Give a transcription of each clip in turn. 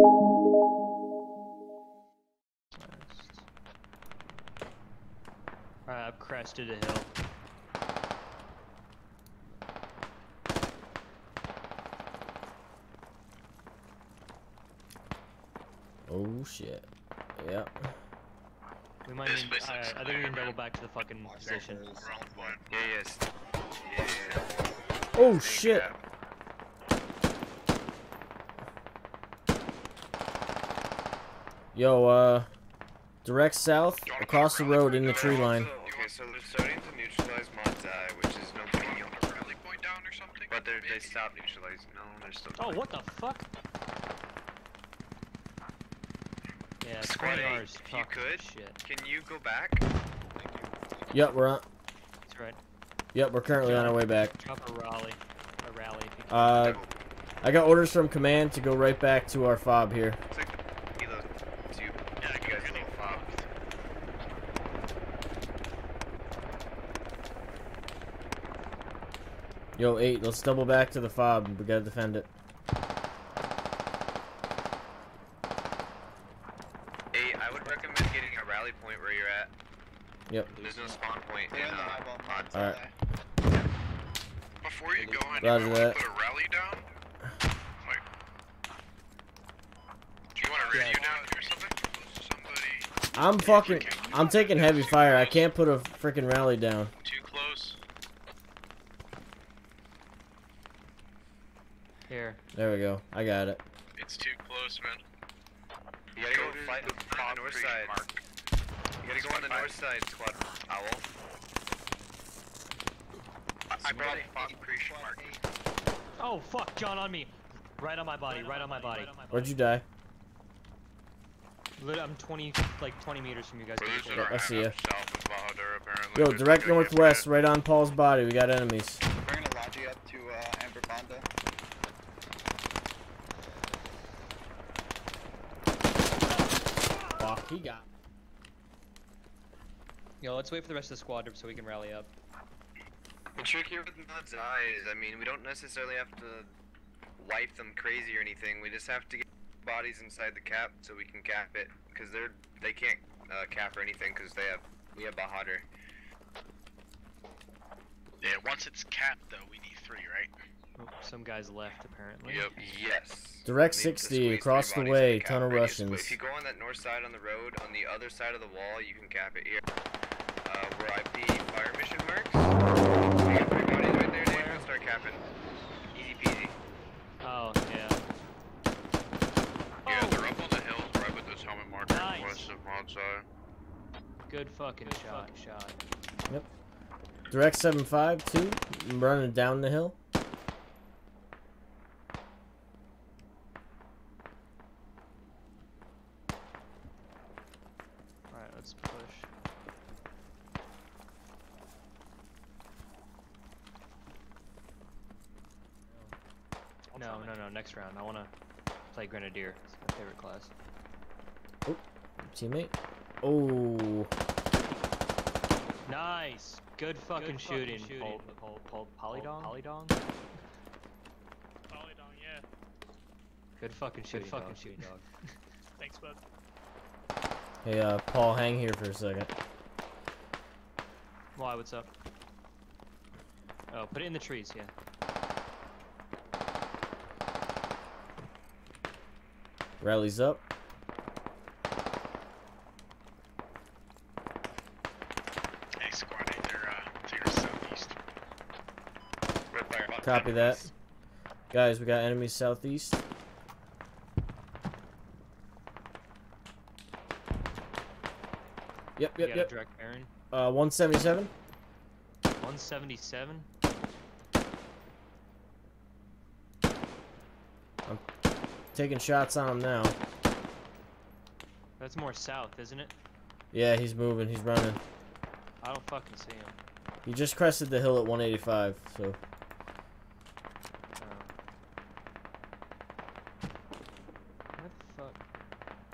Alright, I've crested a hill. Oh shit. Yep. We might need. place I, think we can clear, double back to the fucking position. Yeah, yes. Yeah, yeah. Oh Same shit. Yo, uh, direct south, across the road in the tree line. Okay, so they're starting to neutralize Montai, which is no big deal. a rally point down or something? But they're, they stopped neutralizing. No, they're still. Oh, what the fuck? Yeah, Squad twenty eight, if you could. Shit. Can you go back? Yep, we're on. That's right. Yep, we're currently on our way back. Drop a rally. A rally. If you can. Uh, I got orders from command to go right back to our fob here. It's like Hilo two. Yeah, you guys getting little fob. Yo, eight, let's double back to the fob. We gotta defend it. Eight, I would recommend getting a rally point where you're at. Yep. There's no spawn point They're in in the uh, eyeball. Montai. Alright. Before you go in, Roger might that. put a rally down. Like, do you want a radio down or something? Somebody I'm fucking. I'm taking heavy fire. I can't put a freaking rally down. too close. Here. There we go. I got it. It's too close, man. You gotta go fight the on the north concrete side. mark. You gotta go on the north side, squad owl. I brought a fog creation mark. Oh fuck, John on me. Right on my body. Right on my body. Where'd you die? I'm 20, like 20 meters from you guys. Brothers Yep, I see ya. south Bahadur. Yo, direct northwest, right on Paul's body. We got enemies. Bringing a Logi up to uh, Amber Banda. Fuck, he got. Yo, let's wait for the rest of the squad so we can rally up. The trick here with Mods Eye is, I mean, we don't necessarily have to wipe them crazy or anything. We just have to get bodies inside the cap so we can cap it, because they're they can't uh, cap or anything because they have we have Bahadur. Yeah, once it's capped though, we need three, right? Oh, some guys left apparently. Yep. Yes. Direct We need to 60 across the way, cap ton of radius. But Russians. If you go on that north side on the road, on the other side of the wall, you can cap it here. Uh, where IP fire mission marks. We got three bodies right there, Dave. We'll start capping. Easy peasy. Oh yeah. Yeah, Oh, they're up on the hills right with those helmet markers Nice. west of Mount Zion. good fucking shot. Shot. Yep. Direct 75 too. I'm running down the hill. All right, let's push. No, no, no. Next round, I wanna play Grenadier. It's my favorite class. Oh, Teammate. Oh. Nice. Good fucking shooting. Pol, pol, pol, polydong. Polydong. Polydong, yeah. Good fucking shooting. Good fucking dog. shooting, dog. Thanks, bud. Hey, uh, Paul, hang here for a second. Why? What's up? Oh, put it in the trees. Yeah. Rally's up. Hey, squad they're uh, to your southeast. Red fire. Copy that. Guys, we got enemies southeast. Yep, yep, yep. direct bearing. Uh, 177. 177. I'm Taking shots on him now. That's more south, isn't it? Yeah, he's moving. He's running. I don't fucking see him. He just crested the hill at 185, so. What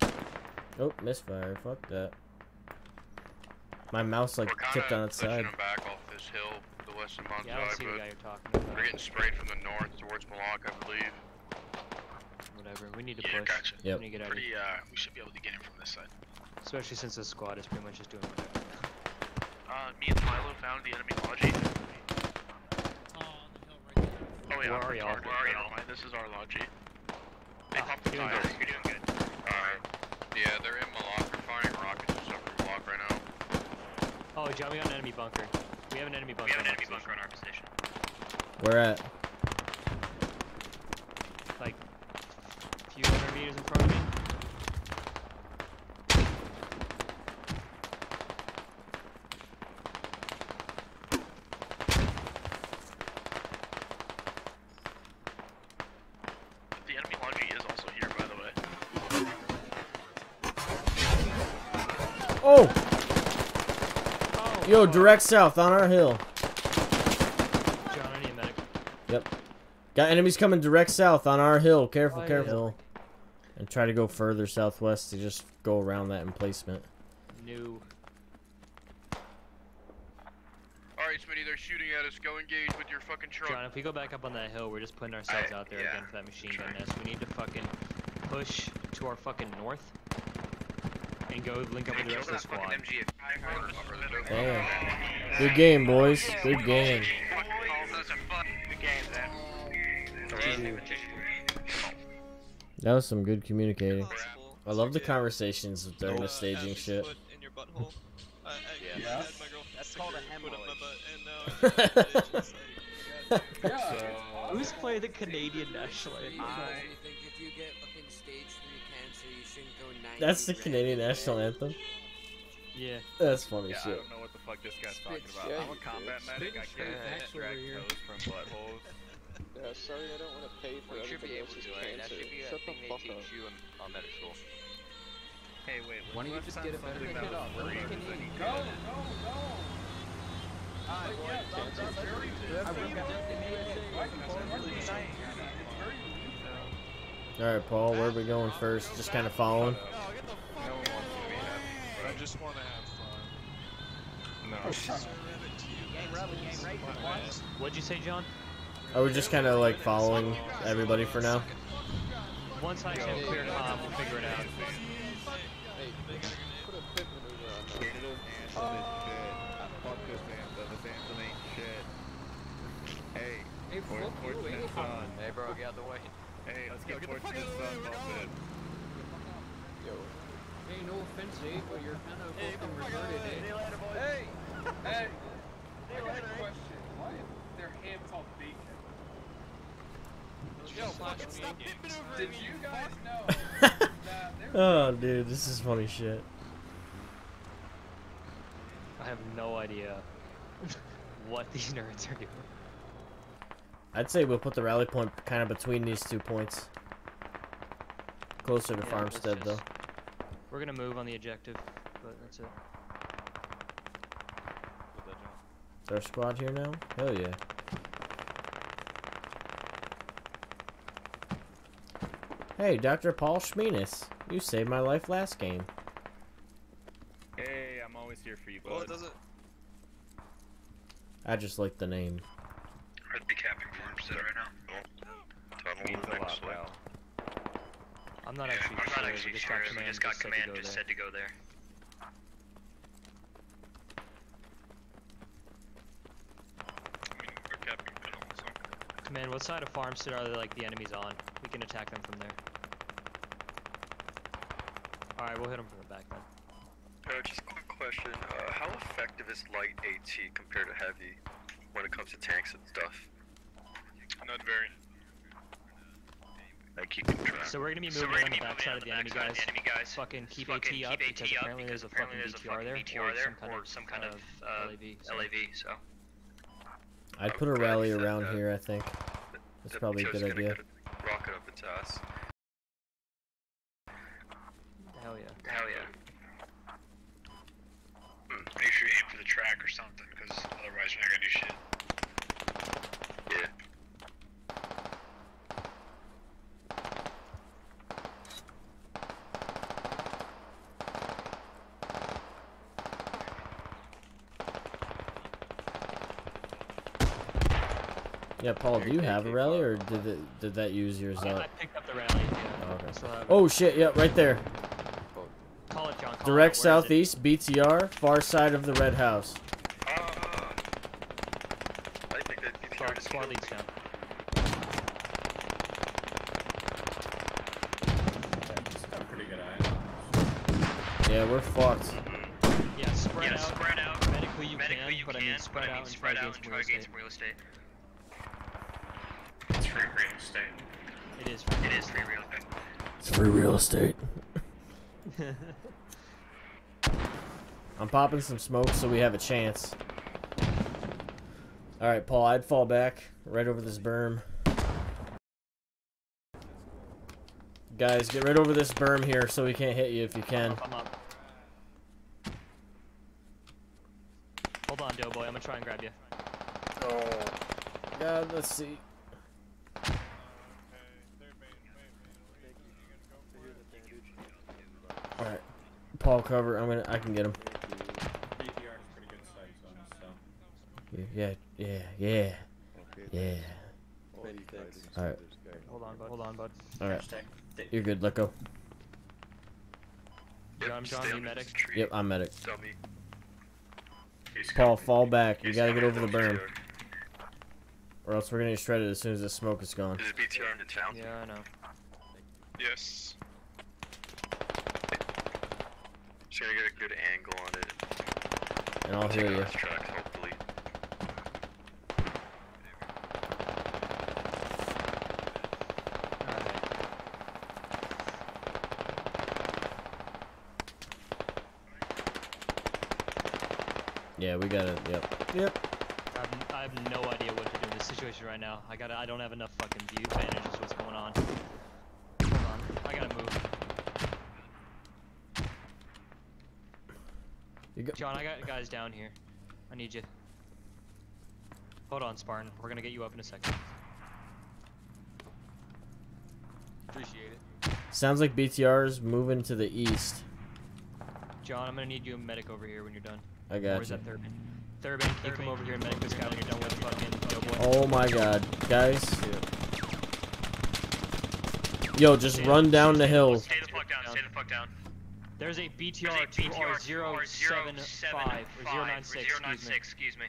the fuck? Oh, misfire. Fuck that. My mouse, like, We're tipped on its pushing side. them back off this hill, the west of Mount Yeah, I don't see the guy you're talking about. we're getting sprayed from the north towards Malak, I believe. whatever. We need to Yeah, push. gotcha. Yep. We need to get out Pretty, uh, we should be able to get in from this side. Especially since the squad is pretty much just doing whatever. Uh, me and Milo found the enemy logi. Oh yeah, Where are y'all? Where are Never y'all? This is our logi. They Ah, popped the tires. You're doing good. Alright. Yeah, they're in Malak. They're firing rockets just over Malak right now. Oh, John, we got an enemy bunker. We have an enemy bunker. We have an our enemy position. bunker on our position. Where at? Like, a few hundred meters in front of me. The enemy logi is also here, by the way. Oh! Yo, fuck. direct south on our hill. John, I need a medic. Yep. Got enemies coming direct south on our hill. Careful, Oh, yeah. careful. And try to go further southwest to just go around that emplacement. New. Alright, Smitty, they're shooting at us. Go engage with your fucking truck. John, if we go back up on that hill, we're just putting ourselves I- out there yeah. again for that machine gun nest. We need to fucking push to our fucking north and go link up with the rest of the squad. Damn. Good game, boys. Good game. That was some good communicating. I love the conversations during the staging shit. In your butthole. I, I, Yeah. I had That's called a put up my hemorrhoid. butt, and uh, it's just like, Who's playing the Canadian national anthem? I think if you get fucking stage three cancer, you shouldn't go 90 That's the Canadian national bed. anthem. Yeah. That's funny Yeah, I don't know what the fuck this guy's Spit talking about. shit, I'm a combat medic. I Spit can't facts extract over toes from buttholes. Yeah, sorry, I don't want to pay for Well, you should be able everything to, else's right? That cancer. should be a Shut the thing they fuck teach up. you in medical school. Hey, wait. Why don't you just get a better something kid about off? What free? can Does you- any Go, good? Alright, Paul, where are we going first? Just kind of following. Just want to have fun. No. Serve it to you. What'd you say, John? I was just kind of like following everybody for now? Once I have clear comm, we'll figure it out. Hey, put a pit maneuver on that. Anthem is shit. Fuck this anthem. This anthem ain't shit. Hey. Hey, you, Fortunate? Hey, bro, get out the way. Hey, let's get Get the fuck out of the way, we're bumped in. Yo, Hey, no offense, eh, but you're kind of Hey, fucking get the fuck out of retarded, the eh? way. hey, hey, I got a question. why is their hand called bacon? Yo, fucking stop pit maneuvering Did you you guys know oh, dude, this is funny shit. I have no idea what these nerds are doing. I'd say we'll put the rally point kind of between these two points. Closer to Yeah, Farmstead, just- though. We're gonna move on the objective, but that's it. Is our squad here now? Hell yeah. Hey, Dr. Paul Schmeenis. You saved my life last game. Hey, I'm always here for you, Well, bud. it doesn't. I just like the name. Are they capping Farmstead right now? Tunnel Means a lot, next way. pal. I'm not Yeah, actually I'm sure. Not actually we just sure. got We command, just got said to command go just there. said to go there. I mean, we're capping tunnel, so. Command, what side of Farmstead are they, like the enemies on? We can attack them from there. Alright, we'll hit them from the back then. Uh, just a quick question. Uh, how effective is light AT compared to heavy when it comes to tanks and stuff? Not very. Like you can try. So we're gonna be moving we're on gonna the be moving backside of the the enemy backside guys. the enemy guys. Fucking keep Fucking AT up keep because up apparently there's because a fucking apparently there's BTR there, fucking or there, some kind or of, some kind of, uh, uh, LAV. So. LAV, so. I'd put a I'm glad rally around here, I think. That's probably a good idea. get a Rocket up its ass. Hell yeah. Hell yeah. Hmm. Make sure you aim for the track or something, because otherwise we're not gonna do shit. Yeah. Yeah, Paul, do you have a rally, or did it, did that use yours I, I picked up the rally. Yeah. That's what I- Oh shit, Yeah, right there. Call it, John. Call Direct it. Where is it? southeast, BTR, far side of the red house. Uh, I think that BTR Squad, just squad killed leads me. down. Yeah, we're fucked. Yeah, spread Yeah, out. spread out. Medically you Medically can, you but I can, mean but spread I mean out and spread try out against and real try against estate. real estate. It's free real estate. It is. It is free real estate. It's free real estate. I'm popping some smoke so we have a chance. Alright, Paul, I'd fall back right over this berm. Guys, get right over this berm here so we can't hit you if you can. I'm up. Hold on, Doughboy. I'm gonna try and grab you. Oh, God, let's see. Alright. Paul cover. I'm gonna I can get him. Yeah, yeah, yeah, yeah. Alright. Hold on, bud. Hold on, bud. Alright. You're good, let go. John, John, stay you under medic. Yep, I'm medic. Tell me. He's Paul, fall back. You gotta get over the close berm. Or else we're gonna get shredded as soon as the smoke is gone. Is BTR in the town? Yeah, I know. Yes. Just gotta get a good angle on it. And I'll Take hear out you. his tracks, hopefully. Yeah, we got it. Yep. Yep. I have, I have no idea what to do in this situation right now. I gotta. I don't have enough fucking view advantage. Is what's going on. Hold on. I gotta move. You go. John, I got guys down here. I need you. Hold on, Spartan. We're gonna get you up in a second. Appreciate it. Sounds like BTR's moving to the east. John, I'm gonna need you a medic over here when you're done. I got is you. that Thurbin? Thurbin, can you come over here and medic this guy when you're done with fucking Doughboy? Oh my god. Guys. Yo, just run down the hill. Stay the fuck down, stay the fuck down. There's a BTR, There's BTR 2R075 or 096, excuse me. excuse me.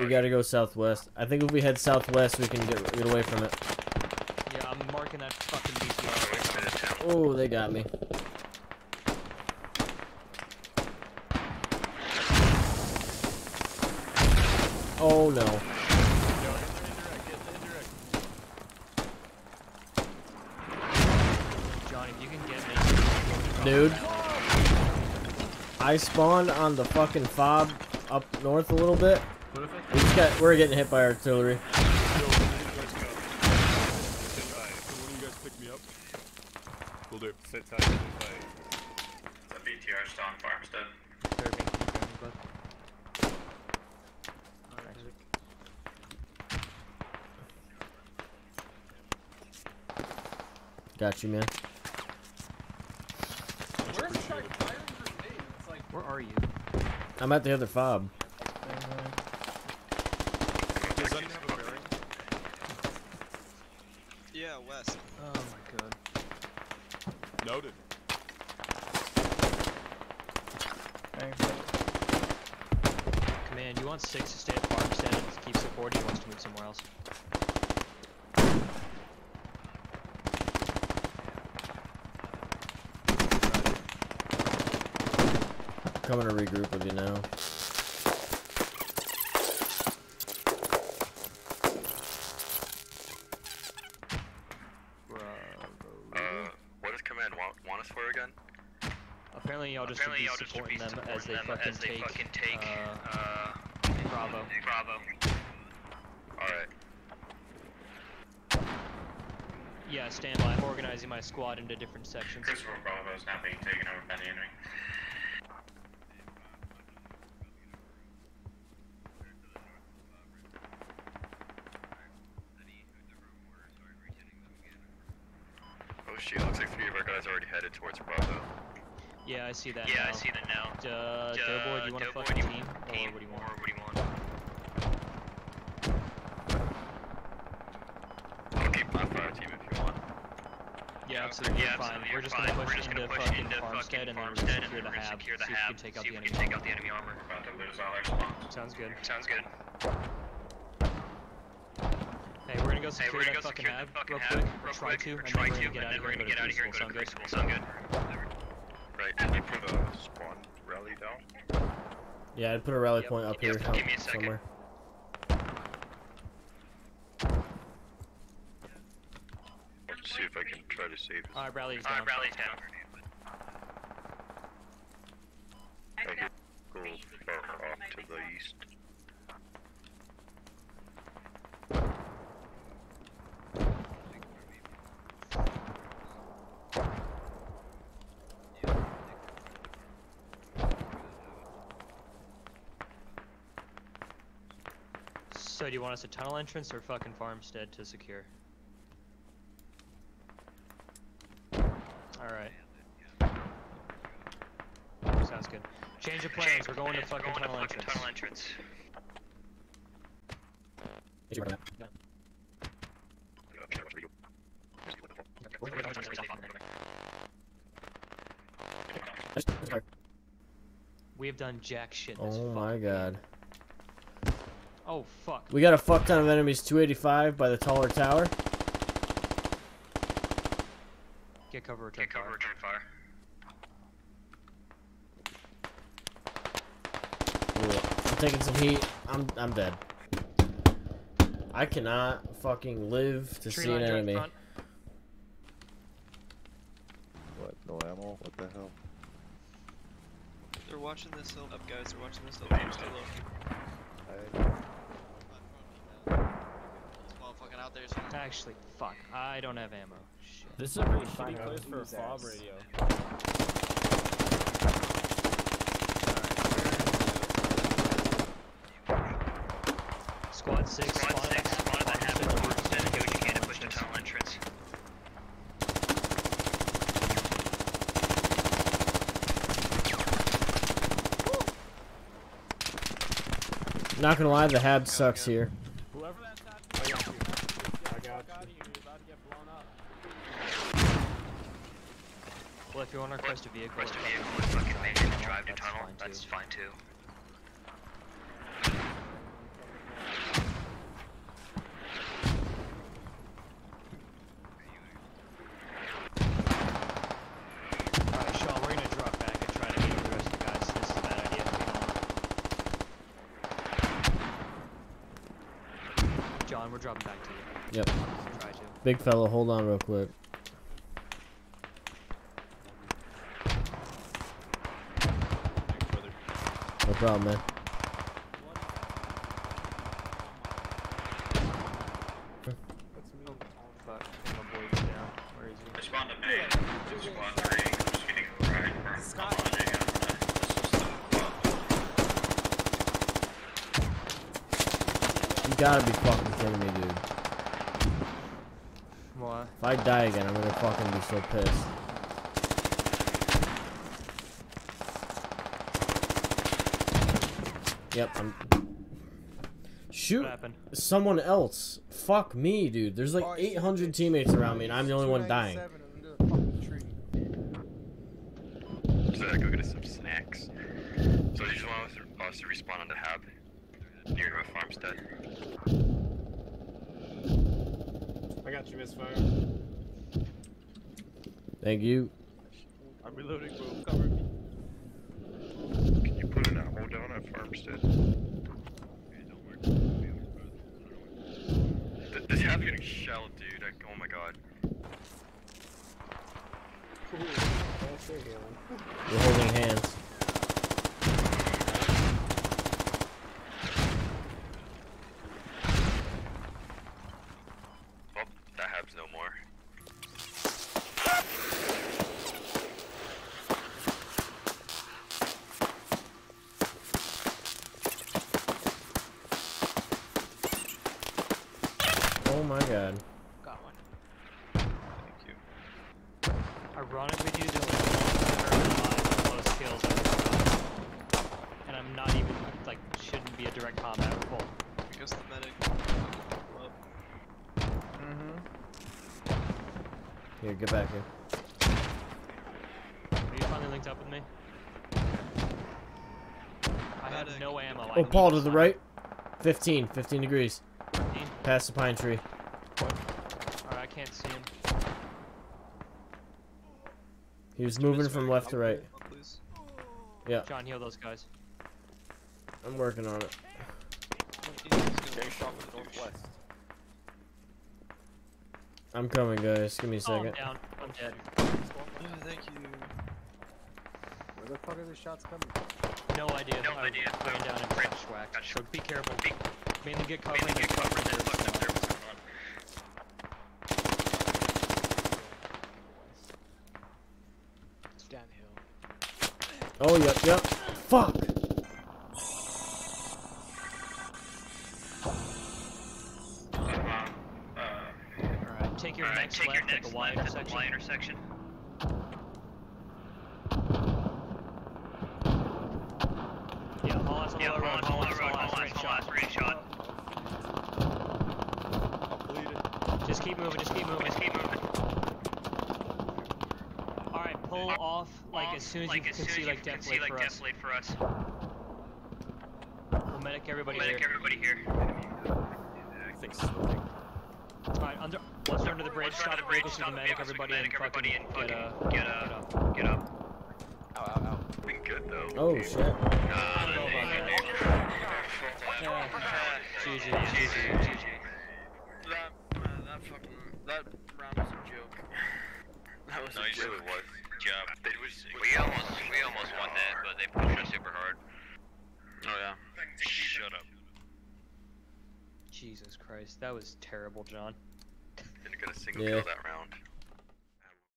We gotta go southwest. I think if we head southwest, we can get, get away from it. Yeah, I'm marking that fucking BTR. Away from the town. Oh, they got me. Oh no. John, you can get me. Dude. I spawned on the fucking fob up north a little bit. We just got, we're getting hit by artillery. Can one of you guys pick me up? Will do. Sit tight, sit tight. The BTR still Farmstead. Thurbin, can you grab bud? Got you, man. Where's the guy firing grenades? It's like, Where are you? I'm at the other fob. Does anyone have a bearing? yeah, west. Oh my god. Noted. Command, you want six to stay at Farmstead and keep supporting, he wants to move somewhere else? Coming to regroup with you now. Uh, what does command want, want us for again? Apparently, y'all just Apparently, should y'all be just should supporting them as they them fucking as they take, fucking take, uh, uh, Bravo. Bravo. Alright. Yeah, stand by. I'm organizing my squad into different sections. Christopher Bravo is now being taken over by the enemy. Oh shit, looks like three of our guys already headed towards Bravo. Yeah, I see that Yeah, now. I see that now. Uh, Doughboy, do you want a Doughboy, fucking do you team? Or what do you want? Or what do you want? I'll keep my fire Yeah, absolutely. You're fine. We're just gonna push into fucking Farmstead and then we're gonna secure the hab. See if we can take out the enemy. take out the enemy armor. About to lose all our spawns. Sounds good. Sounds good. Hey, we're gonna go Hey, secure we're gonna that go fucking secure hab fucking real hab quick. real Try quick. to, Try we're to, gonna get and out then of we're here gonna get out of here and go to Sound good? Crucible. Sound good? Right, can you put a spawn rally down? Yeah, I'd put a rally Yep. point up Yep, here give me a somewhere. Let's see if I can try to save this. Alright, rally's Alright, down. rally's down. I hear go far off to the east. So do you want us a tunnel entrance or fucking farmstead to secure? Alright. Sounds good. Change of plans, we're going to fucking tunnel entrance. tunnel entrance. We have done jack shit this Oh my god. Oh fuck. We got a fuck ton of enemies 285 by the taller tower. Get cover, return Get cover, fire. return fire. Ooh, I'm taking some heat. I'm I'm dead. I cannot fucking live to Tree see an enemy. front. What? No ammo? What the hell? They're watching this hill up, guys. They're watching this hill. I'm still low. I, Motherfucking out there. So Actually, fuck. I don't have ammo. Shit. This is a pretty shitty place for a fob radio. Squad 6, Squad 6, the spawn at the Farmstead, half do Farmstead and do what you can to push the tunnel entrance. Not gonna lie, the hab sucks here. Whoever that's at, I got you. I got you. You're about to get blown up. Well, if you want to request a vehicle, Request a fucking vehicle and fucking drive make to it tunnel, drive to that's tunnel. fine, That's too. fine too. Alright, Sean, drop back and try to get the rest of the guys. This is a bad idea. John, we're dropping back to you. Yep. Try to. Big fella, hold on real quick. No problem, man. Fuck, my boy is down. Where is he? Respond to me. Squad 3, I'm just getting right from You gotta be fucking kidding me, dude. What? If I die again, I'm gonna fucking be so pissed. Yep, I'm. Shoot What happened? someone else. Fuck me, dude. There's like 800 teammates around me, and I'm the only one dying. So I go get us some snacks. So you just want us to, us respawn on the hab near a farmstead. I got you, misfire. Thank you. I'm reloading, bro. Cover me. Can you put an ammo farmstead? Th- This hab's getting shelled, dude. Like, oh my god. We're holding hands. Well, that hab's no more. Oh my god. Got one. Thank you. Ironically, dude, the only one that are close kills I've ever done. And I'm not even, like, shouldn't be a direct combat role. because the medic. Well, Here, get back here. Are you finally linked up with me? I have no ammo. Oh, Paul to the right. 15, 15 degrees. 15? Past the pine tree. Alright, I can't see him. He was moving from left to right. Yeah, John, heal those guys. I'm working on it. Getting shot from the northwest. I'm coming, guys. Give me a second. Oh, I'm second. down. I'm dead. Yeah, thank you. Where the fuck are these shots coming from? No idea. No I idea. Ran down and got schwacked. Got So be careful. Be- Mainly get cover. Mainly get covered, then fuck fuck them. them. What's going on? It's downhill. Oh, yep, yep. Fuck! Alright, take your Alright, next take left your next at the Y left at the intersection. Y intersection. Yeah, haul ass on the Yeah, lower road. Paul, Haul ass, Paul, haul ass, Paul, range Paul, shot. Paul, range shot. I'll bleed it. Just keep moving, just keep moving. Just keep moving. Alright, pull off like as soon as like you as can soon see as like you can see like for death us. blade for us. We'll medic everybody Medic here. everybody here. Everything's. Alright, under once you're under the bridge, stop the bridge, vehicles, you stop the medic vehicles, we can everybody and everybody fucking and get uh get, get uh, up. Get up. Ow, ow, ow. Been good though. Oh, shit. Uh, Yeah. GG, GG, GG. GG. That, uh, that fucking, that round was a joke. That was No, a you joke. really was. Job. Uh, they was, we almost, we almost won that, but they pushed us super hard. Oh yeah. Shut up. Jesus Christ, that was terrible, John. Didn't get a single Yeah. kill that round.